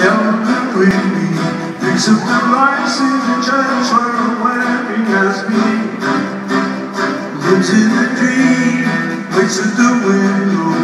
help that with me. Fix up the lights in the church where wearing wedding has been. Lives in the dream, waits at the window.